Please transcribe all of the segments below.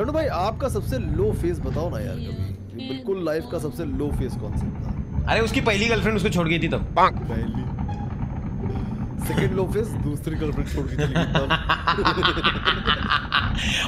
करण भाई आपका सबसे लो फेस बताओ ना यार कभी। बिल्कुल लाइफ का सबसे लो फेस कौन सा था? अरे उसकी पहली गर्लफ्रेंड उसको छोड़ गई थी तब। पहली। सेकंड लो फेस दूसरी गर्लफ्रेंड छोड़ गई थी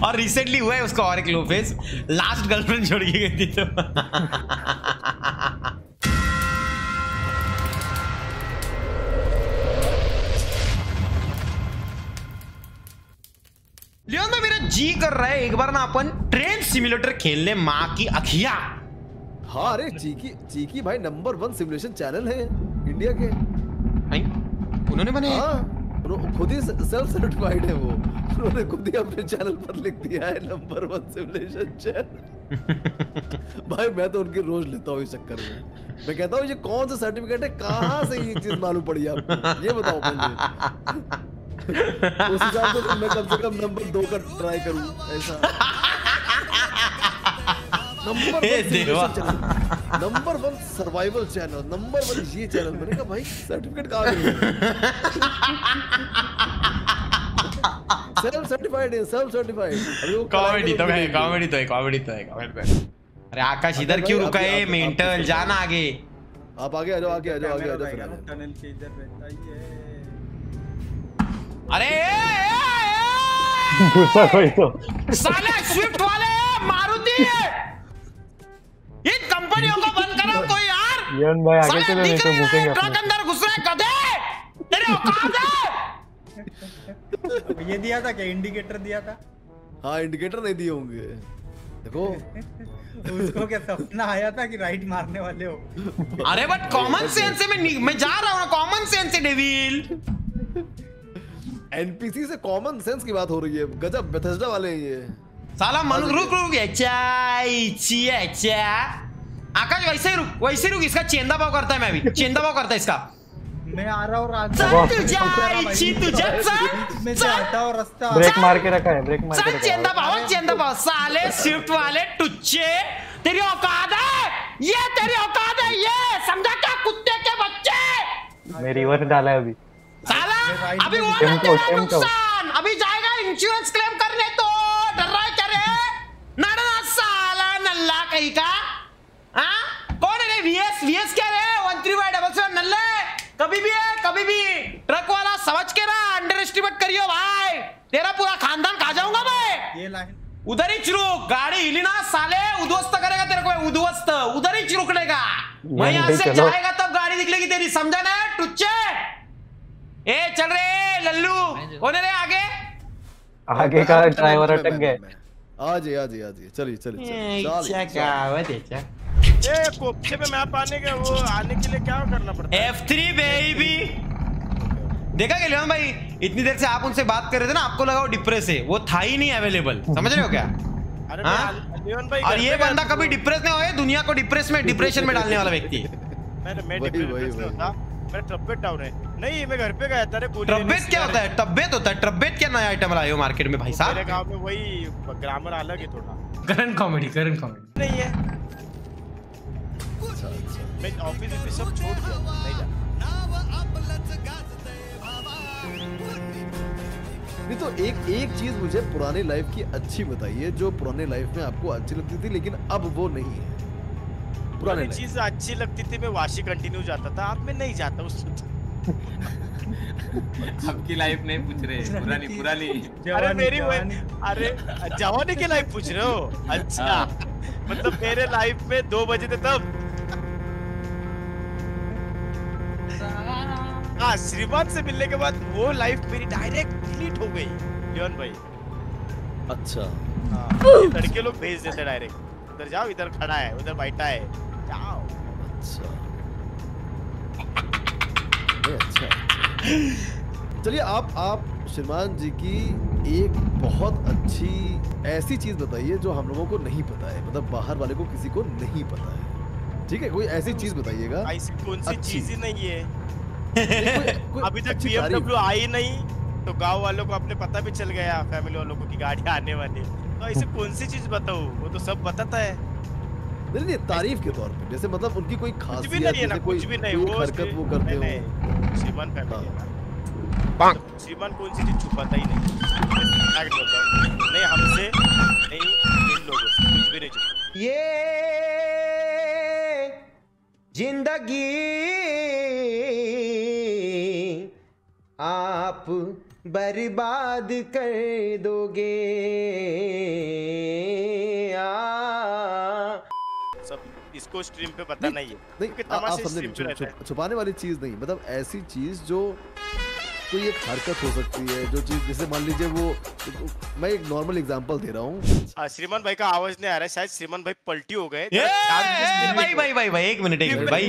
और रिसेंटली हुआ है उसका और एक लो फेस लास्ट गर्लफ्रेंड छोड़ के गई थी तो जी कर रहा है एक बार ना अपन ट्रेन सिमुलेटर खेल ले माँ की अखिया। हाँ अरे चीकी चीकी भाई नंबर वन सिमुलेशन चैनल है इंडिया के। नहीं उन्होंने बने। हाँ खुद ही सेल्फ सर्टिफाइड है वो। उन्होंने खुद ही अपने चैनल पर लिख दिया है नंबर वन सिमुलेशन चैनल भाई मैं तो उनकी रोज लेता हूँ इस चक्कर में। मैं कहता हूँ ये कौन सा सर्टिफिकेट है? कहाँ से ये चीज़ मालूम पड़ी आपको? ये बताओ मुझे उस हिसाब से तो मैं कम से कम नंबर दो का ट्राई करूँ ऐसा। Number one number one survival channel number one ये चैनल मैंने कहा भाई सर्टिफिकेट कहाँ सेल्फ सर्टिफाइड है सेल्फ सर्टिफाइड कॉमेडी तो है कॉमेडी तो है कॉमेडी तो है कॉमेडी तो है। अरे आकाश इधर क्यों रुका है? मेंटल जाना आगे। आप आगे आ जाओ आगे आ जाओ आगे आ जाओ फिर टनल के इधर रहता ही है। अरे गुस्सा कोई तो। साले स्विफ्ट वाले मारुति। इन कंपनियों को बंद करो कोई यार। लियोन भाई आगे साले चलो नहीं तो हैं, ट्रक अंदर घुस रहे गधे। तेरे औकात है। ये दिया था क्या? इंडिकेटर दिया था? हाँ इंडिकेटर नहीं दिए होंगे। देखो। उसको क्या सपना आया था कि राइट मारने वाले हो? अरे बट कॉमन सेंस से मैं मैं जा रहा हूँ कॉमन सेंस से डेविल एनपीसी से कॉमन सेंस की बात हो रही है। गजब बेथेस्डा वाले हैं ये। साला मन रुक रुक अच्छा इच्छी अच्छा आकाश वैसे ही रुक वैसे ही रुक इसका चेंदा भाव करता है मैं अभी चेंदा भाव करता है इसका। मैं आ रहा हूँ चल तुझ्या इच्छी तुझ्या में से चल आता हूँ रास्ता। ब्रेक मार के रखा है ब्रेक मार के रखा चेंदा है चेंदा भाव साले स्विफ्ट वाले टुच्चे तेरी औकात है। ये तेरी औकात है ये समझा क्या कुत्ते के बच्चे? मैं रिवर्स डाला है अभी। अभी वो नुकसान। अभी जाएगा इंश्योरेंस क्लेम करने तो डर रहा है क्या रे? नड़ना साला नल्ला कहीं का। हाँ कौन है रे वीएस वीएस क्या रे? One three five double seven नल्ले। कभी भी है कभी भी। ट्रक वाला समझ के ना अंडर एस्टिमेट करियो भाई। तेरा पूरा खानदान खा जाऊँगा मैं। ये लाइन। उधर ही रुक गाड़ी हिली ना साले। उद्वस्त करेगा तेरे को उद्वस्त उधर ही रुकने का मैं यहाँ से जाएगा तब गाड़ी निकलेगी तेरी समझा ना? टुच्चे। ए चल रे लल्लू। कौन है रे आगे? आगे का ड्राइवर अटक गए आ जाइए आ जाइए आ जाइए चलिए चलिए चलिए। क्या हुआ देखा ए कोपचे पे मैप आने के वो आने के लिए क्या करना पड़ता है? F3 बेबी देखा क्या भाई इतनी देर से आप उनसे बात कर रहे थे ना आपको लगा वो डिप्रेस है। वो था ही नहीं अवेलेबल समझ रहे हो क्या? अरे हाँ? भाई और ये बंदा कभी डिप्रेस नहीं होए दुनिया को डिप्रेस में डिप्रेशन में डालने वाला व्यक्ति। मैं मैं डिप्रेस में। होता मेरा ट्रम्पेट डाउन है। नहीं मैं घर पे गया था क्या होता है? टब्बेत होता है। क्या नया आइटम लाए हो मार्केट में भाई मेरे साहब गाँव में वही ग्रामर अलग है थोड़ा। करंट कॉमेडी करंट कॉमेडी नहीं है। मैं ऑफ़िस में सब छोड़ दिया। नहीं जा। नहीं तो एक एक चीज़ मुझे पुरानी लाइफ की अच्छी बताइए जो पुराने लाइफ में आपको अच्छी लगती थी लेकिन अब वो नहीं है। पुराने पुरानी चीज़ अच्छी लगती थी मैं वाशी कंटिन्यू जाता था। अब मैं नहीं जाता उस आपकी लाइफ नहीं पूछ रहे पुरानी पुरानी। अरे मेरी अरे जवानी की लाइफ पूछ रहे हो? अच्छा। मतलब मेरे लाइफ में दो बजे थे तब। हाँ श्रीमान से मिलने के बाद वो लाइफ मेरी डायरेक्ट डिलीट हो गई लियोन भाई। अच्छा। हाँ, लड़के लोग भेज देते डायरेक्ट उधर जाओ इधर खड़ा है उधर बैठा है। जाओ। अच्छा नहीं, अच्छा अच्छा। चलिए आप आप श्रीमान जी की एक बहुत अच्छी ऐसी चीज़ बताइए जो हम लोगों को नहीं पता है मतलब बाहर वाले को किसी को नहीं पता है। ठीक है कोई ऐसी चीज़ बताइएगा। ऐसी कौन सी चीज़ ही नहीं है। कोई- कोई अभी तक बीएमडब्ल्यू आई नहीं तो गाँव वालों को अपने पता भी चल गया फैमिली वालों को कि गाड़ी आने वाली। तो ऐसे कौन सी चीज़ बताऊँ? वो तो सब बताता है। नहीं नहीं तारीफ़ के तौर पे। जैसे मतलब उनकी कोई खास भी नहीं है ना कुछ भी नहीं वो हरकत वो करते हो। सीमन फैमिली हाँ। है। ना। सीमन कौन सी चीज़ छुपाता ही नहीं। एक्ट होता है नहीं हमसे नहीं इन लोगों से कुछ भी नहीं छुपाता ये ज़िंदगी आप बर्बाद कर दोगे। आप इसको स्ट्रीम पे पता नहीं है नहीं क्योंकि आ- आप है। छुपाने वाली चीज़ नहीं मतलब ऐसी चीज़ जो कोई एक हरकत हो सकती है जो चीज़ जैसे मान लीजिए वो मैं एक नॉर्मल एग्जांपल दे रहा हूँ। हाँ, श्रीमान भाई का आवाज़ नहीं आ रहा है शायद श्रीमान भाई पलटी हो गए। भाई भाई भाई भाई एक मिनट एक मिनट भाई।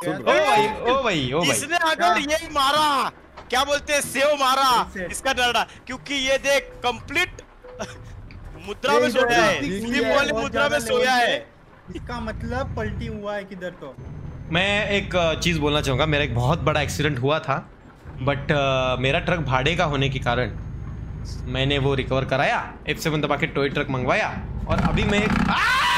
ओ भाई ओ भाई ओ भाई। इसने अगर ये मारा क्या बोलते हैं सेव मारा इसका डरना क्योंकि ये देख कंप्लीट मुद्रा में सोया है। स्लीप वाली मुद्रा में सोया है। इसका मतलब पलटी हुआ है किधर तो? मैं एक चीज़ बोलना चाहूँगा। मेरा एक बहुत बड़ा एक्सीडेंट हुआ था बट मेरा ट्रक भाड़े का होने के कारण मैंने वो रिकवर कराया एफ़ सेवन दबा के टॉय ट्रक मंगवाया और अभी मैं एक आ!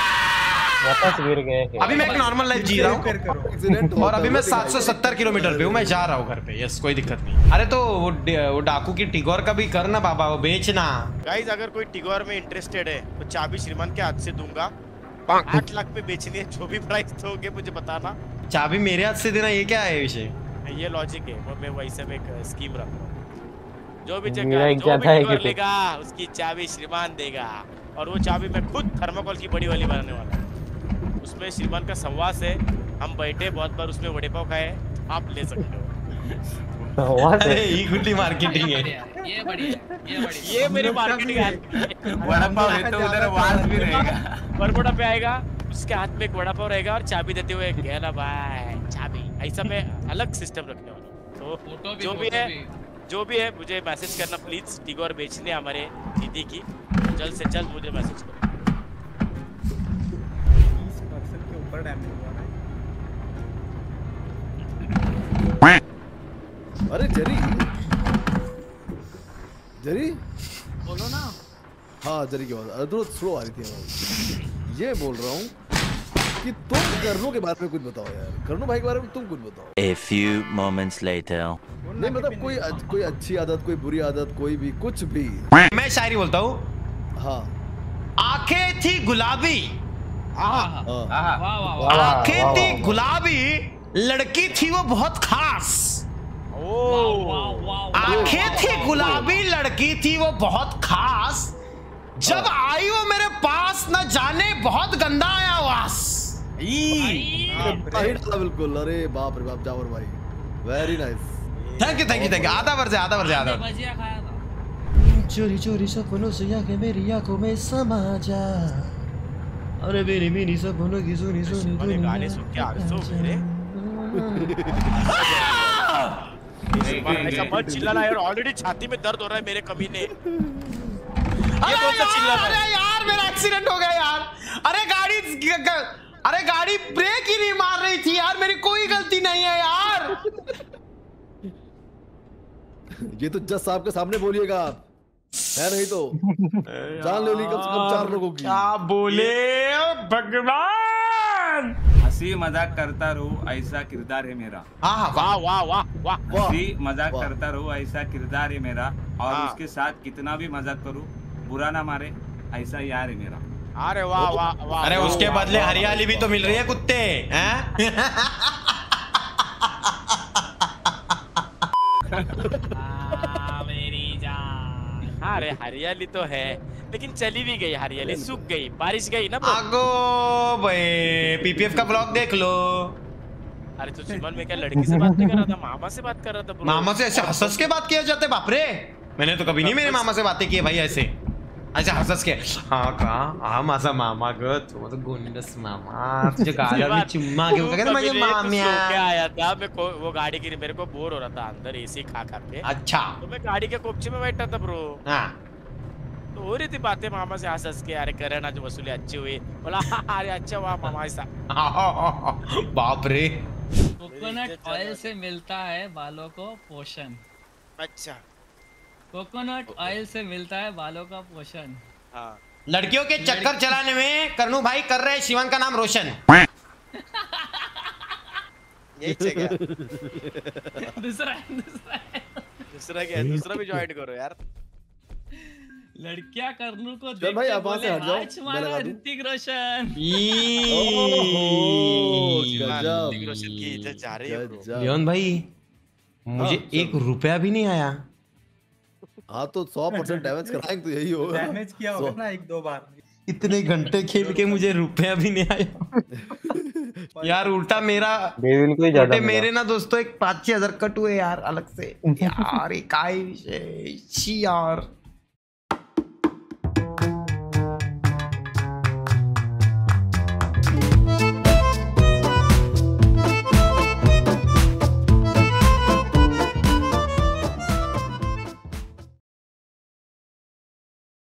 वापस गिर गए हैं। अभी मैं एक नॉर्मल लाइफ जी रहा हूँ। एक्सीडेंट और अभी मैं 770 किलोमीटर पे हूँ मैं जा रहा हूँ घर पे। यस कोई दिक्कत नहीं। अरे तो वो वो डाकू की टिगोर का भी करना बाबा वो बेचना। गाइस अगर कोई टिगोर में इंटरेस्टेड है तो चाबी श्रीमान के हाथ से दूँगा। आठ लाख पे बेचनी है जो भी प्राइस दोगे मुझे बताना। चाबी मेरे हाथ से देना ये क्या है विषय? ये लॉजिक है वो मैं वैसे में एक स्कीम रख रहा हूँ। जो भी जगह एक जो ज़्यादा भी है कि- लेगा उसकी चाबी श्रीमान देगा। और वो चाबी मैं खुद थर्माकोल की बड़ी वाली बनाने वाला हूँ। उसमें श्रीमान का संवास है। हम बैठे बहुत बार उसमें वड़े पाव खाए। आप ले सकते हो। वहाँ अरे ये गुड्डी मार्केटिंग है। ये बढ़िया ये बढ़िया। ये मेरी मार्केटिंग है। वड़ा पाव है तो उधर वास भी रहेगा। बरबोड़ा पे आएगा उसके हाथ में एक वड़ा पाव रहेगा और चाबी देते हुए कहना भाई चाबी। ऐसा मैं अलग सिस्टम रखने वाला हूँ। तो जो भी है जो भी है मुझे मैसेज करना प्लीज़ टिगोर बेचने हमारे दीदी की। जल्द से जल्द मुझे मैसेज करो। अरे जरी। जरी? बोलो ना। हाँ जरी की आवाज़ अरे स्लो आ रही थी आवाज़। ये बोल रहा हूँ कि तुम करनू के बारे में कुछ बताओ यार। करनू भाई के बारे में तुम कुछ बताओ। A few moments later. नहीं मतलब कोई अच- कोई अच्छी आदत कोई बुरी आदत कोई भी कुछ भी। मैं शायरी बोलता हूँ। हाँ। आँखें थी गुलाबी। हाँ। आँखें थी गुलाबी लड़की थी वो बहुत खास। आँखें थी गुलाबी लड़की थी वो बहुत खास। जब आई वो मेरे पास न जाने बहुत गंदा आया वास। बिल्कुल अरे बाप रे बाप जावर भाई। Very nice thank you thank you thank you आधा वर्ष आधा वर्ष आधा चोरी चोरी सपनों से आके मेरी आँखों में समा जा। अरे मेरी मेरी सपनों की सुनी सुनी गाने सुन के आँसू मेरे ऐसा मत चिल्लाना यार ऑलरेडी छाती में दर्द हो रहा है मेरे कमीने। अरे यार, अरे यार मेरा एक्सीडेंट हो गया यार। अरे गाड़ी अरे गाड़ी ब्रेक ही नहीं मार रही थी यार मेरी कोई गलती नहीं है यार। ये तो जज साहब के सामने बोलिएगा आप। है नहीं तो? जान ले ली कम से कम चार लोगों की। क्या बोले? भगवान! हँसी मज़ाक करता रहूँ ऐसा किरदार है मेरा। हाँ वाह वाह वाह वाह हँसी मज़ाक करता रहूँ ऐसा किरदार है मेरा और हाँ। उसके साथ कितना भी मज़ाक करूँ बुरा ना मारे ऐसा यार है मेरा। अरे वाह वाह वाह अरे उसके बदले हरियाली भी तो मिल रही है कुत्ते हैं? मेरी जान। हाँ, अरे हरियाली तो है लेकिन चली भी गई हरियाली सूख गई बारिश गई ना। आगो भाई पीपीएफ का ब्लॉग देख लो। अरे तो सुमन में क्या लड़की से बात नहीं कर रहा था मामा से बात कर रहा था मामा से ऐसे हंस के बात किया जाता है बाप रे। मैंने तो कभी नहीं मेरे मामा से बातें की है भाई ऐसे। अच्छा हंस के हाँ का हा माझा मामा ग तू तो गोंडस मामा। तुझे गाला भी चुम्मा का तू माझ्या कभी रे, तू के आया था मैं वो गाड़ी की मेरे को बोर हो रहा था अंदर एसी खा खा के। अच्छा। तो मैं गाड़ी के कोपचे में बैठा था ब्रो हाँ। तो हो रही थी बातें मामा से हंस हंस के अरे करण आज वसूली अच्छी हुई बोला "हाँ, अरे अच्छा हुआ मामा ऐसा बाप रे कोकोनट ऑयल से मिलता है बालों को पोषण। अच्छा। कोकोनट ऑयल से मिलता है बालों का पोषण। हाँ। लड़कियों के चक्कर चलाने में करनू भाई कर रहे हैं शिवांग का नाम रोशन। यही दूसरा दूसरा दूसरा क्या है? दूसरा भी ज्वाइन करो यार। लड़कियाँ करनू को देख भाई, वहाँ से बोले, हट जाओ, "आज मैं लगा दूँ।" ऋतिक रोशन। गजब। ऋतिक रोशन की इज़्ज़त जा रही है लियोन भाई मुझे हाँ, एक रुपया भी नहीं आया। हाँ तो सौ परसेंट डैमेज कराएँगे तो यही होगा। डैमेज किया होगा ना एक दो बार। इतने घंटे खेल के मुझे रुपया भी नहीं आया। यार उल्टा मेरा ही ज़्यादा मेरे ना दोस्तों एक पाच छह हज़ार कट हुए यार अलग से। यार ये काय विषय यार।